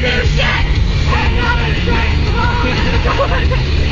Shit! I'm not a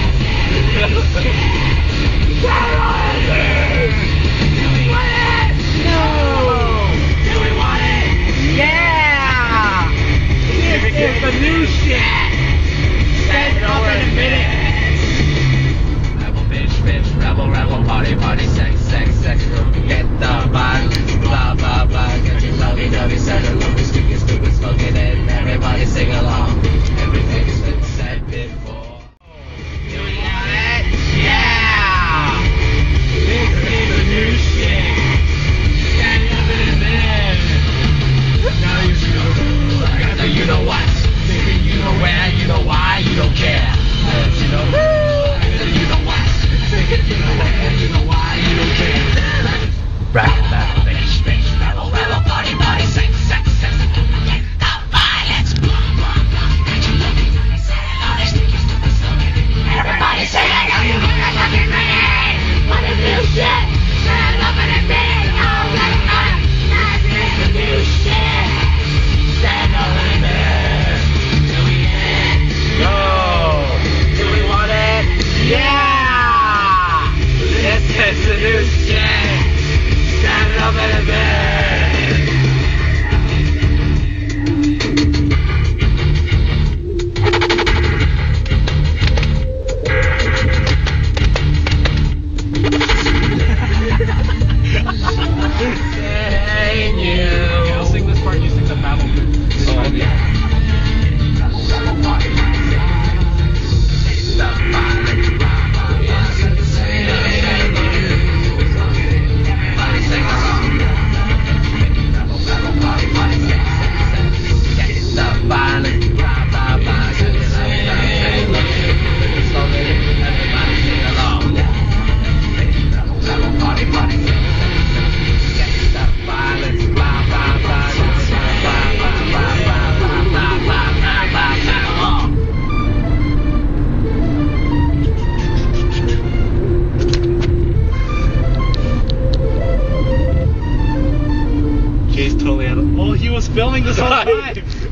He was filming this whole time.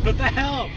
what the hell?